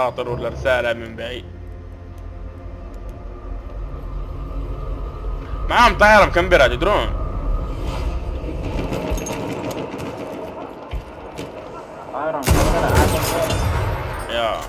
خاطر ولا رسالة من بعيد. معاهم طائرة مكمبرة تدرون طايرة مكمبرة يا.